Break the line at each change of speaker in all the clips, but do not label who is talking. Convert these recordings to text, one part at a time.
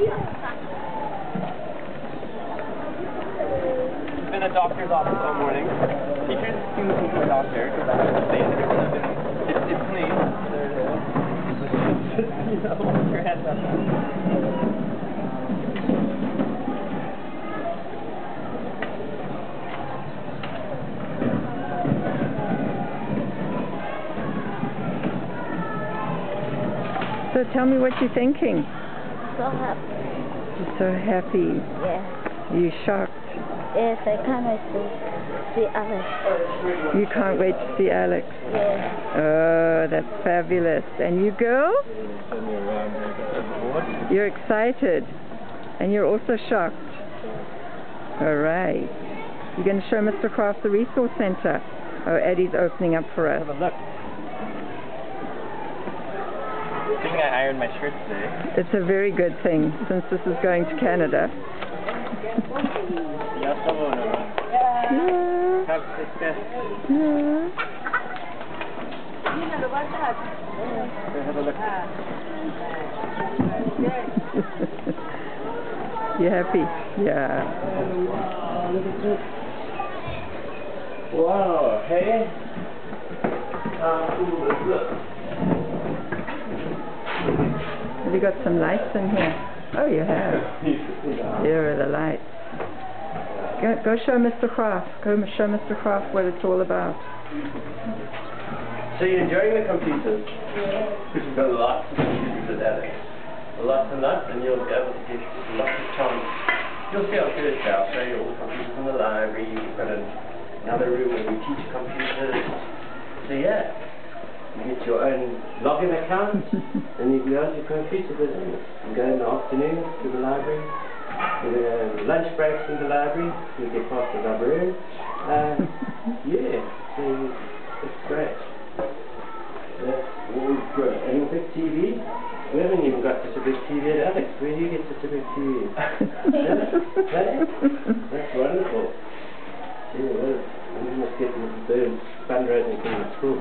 been a doctor's office all morning. Teachers seem to think I'm a doctor because I have to say that it's, it's clean. There it is.
So tell me what you're thinking.
So happy.
You're so happy.
Yeah.
You shocked.
Yes, I can't wait to see Alex.
You can't wait to see Alex.
Yes.
Oh, that's fabulous. And you girl? You're excited. And you're also shocked. All right. You're going to show Mr. Kraft the Resource Center. Oh, Eddie's opening up for us.
Have a look. Thing I ironed my shirt today.
It's a very good thing since this is going to Canada.
Ja, så var det.
Yeah.
Tack så mycket.
Yeah.
Have a look.
you happy? Yeah.
Wow, hey. How cool is this?
Have you got some lights in here? Oh, you have. Here are the lights. Go, go show Mr. Kraft. Go show Mr. Kraft what it's all about.
So you're enjoying the computers? Because you've got lots of computers at Alex. Lots and lots, and you'll be able to get lots of time. You'll see up here, I'll show you all the computers in the library. We've got another room where we teach computers. So yeah, you get your own login account, and you can go to computer business. You go in the afternoon to the library. You have lunch breaks in the library. You get past the librarian. Uh, yeah, so it's great. That's all good. And big TV? We haven't even got such a big TV at Alex. Where do you get such a big TV? That's wonderful. Gee whiz. We must get. Burns fundraising from the school.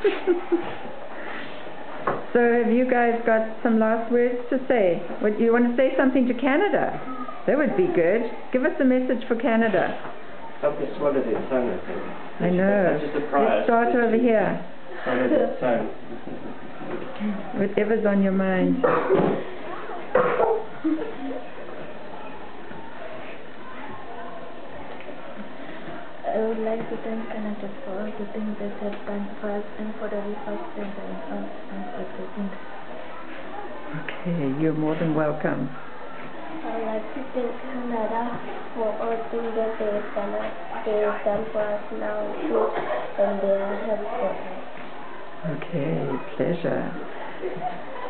so have you guys got some last words to say? Would you want to say something to Canada? That would be good. Give us a message for Canada.
Help us swallow their tongue, I think.
I know.
That's just a prize.
Let's start over here.
Swallow their tongue.
Whatever's on your mind.
I would like thank Canada for all the things that they have done for us and for the resource center and all and everything.
Okay, you're more than welcome.
I would like to thank Canada for all things that they have done, they have done for us now too, and their help for us.
Okay, pleasure.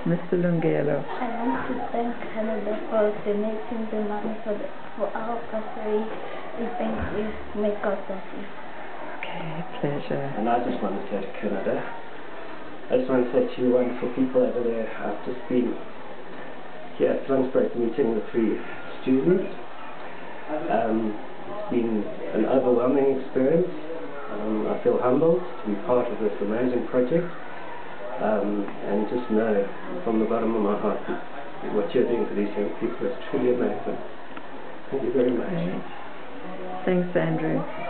Mr. Lungelo.
I want to thank Canada for donating the money for, the, for our bursary. We thank you, may God bless you.
Pleasure.
And I just want to say to Canada, I just want to say to you wonderful people over there, I've just been here at Lunchbreak meeting the three students. Um, it's been an overwhelming experience. Um, I feel humbled to be part of this amazing project. Um, and just know from the bottom of my heart that what you're doing for these young people is truly amazing. Thank you very much.
Thanks, Andrew.